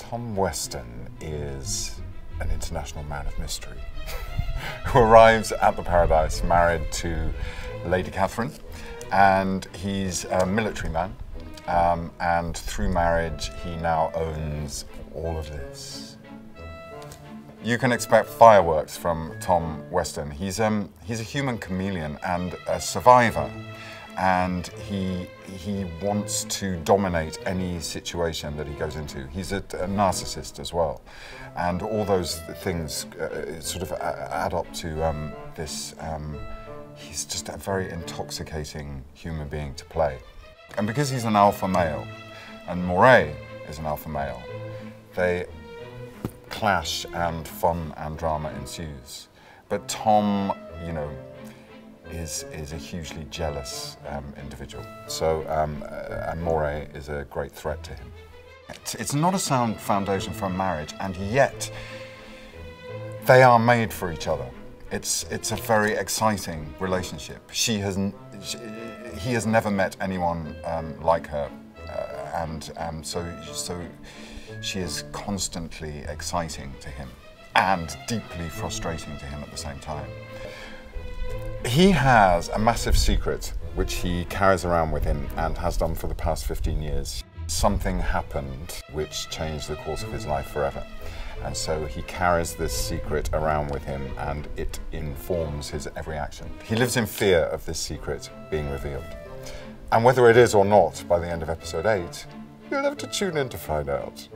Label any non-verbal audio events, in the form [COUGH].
Tom Weston is an international man of mystery [LAUGHS] who arrives at the Paradise married to Lady Catherine, and he's a military man. Um, and through marriage, he now owns all of this. You can expect fireworks from Tom Weston. He's, um, he's a human chameleon and a survivor and he he wants to dominate any situation that he goes into. He's a, a narcissist as well, and all those things uh, sort of add up to um, this. Um, he's just a very intoxicating human being to play, and because he's an alpha male, and Moray is an alpha male, they clash and fun and drama ensues. But Tom, you know, is, is a hugely jealous um, individual. So, um, uh, and Moray is a great threat to him. It's not a sound foundation for a marriage, and yet they are made for each other. It's, it's a very exciting relationship. She has, she, he has never met anyone um, like her, uh, and um, so, so she is constantly exciting to him and deeply frustrating to him at the same time. He has a massive secret which he carries around with him and has done for the past 15 years. Something happened which changed the course of his life forever. And so he carries this secret around with him and it informs his every action. He lives in fear of this secret being revealed. And whether it is or not by the end of episode 8, you'll have to tune in to find out.